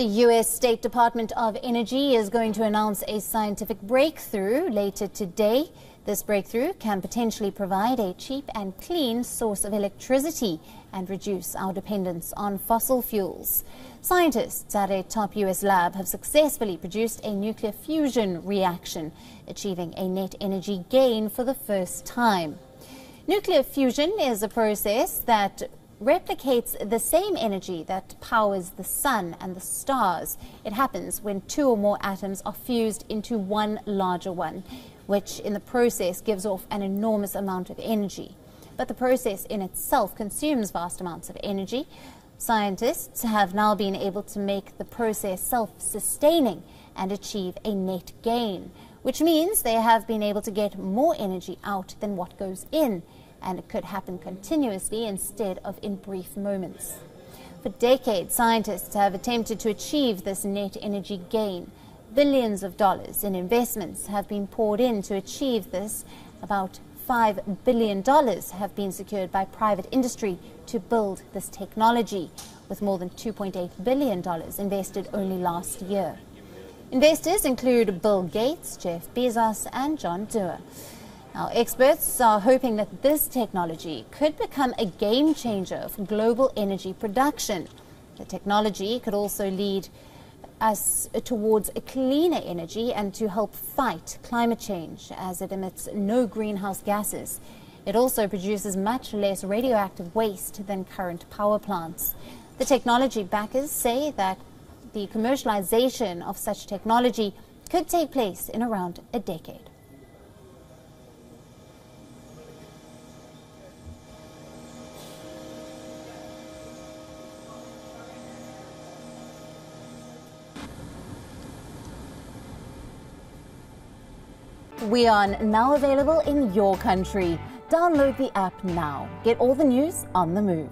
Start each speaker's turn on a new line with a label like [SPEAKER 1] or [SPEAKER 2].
[SPEAKER 1] The U.S. State Department of Energy is going to announce a scientific breakthrough later today. This breakthrough can potentially provide a cheap and clean source of electricity and reduce our dependence on fossil fuels. Scientists at a top U.S. lab have successfully produced a nuclear fusion reaction, achieving a net energy gain for the first time. Nuclear fusion is a process that replicates the same energy that powers the sun and the stars. It happens when two or more atoms are fused into one larger one, which in the process gives off an enormous amount of energy. But the process in itself consumes vast amounts of energy. Scientists have now been able to make the process self-sustaining and achieve a net gain, which means they have been able to get more energy out than what goes in and it could happen continuously instead of in brief moments. For decades, scientists have attempted to achieve this net energy gain. Billions of dollars in investments have been poured in to achieve this. About $5 billion have been secured by private industry to build this technology, with more than $2.8 billion invested only last year. Investors include Bill Gates, Jeff Bezos, and John Doerr. Now, experts are hoping that this technology could become a game changer for global energy production. The technology could also lead us towards a cleaner energy and to help fight climate change as it emits no greenhouse gases. It also produces much less radioactive waste than current power plants. The technology backers say that the commercialization of such technology could take place in around a decade. We are now available in your country. Download the app now. Get all the news on the move.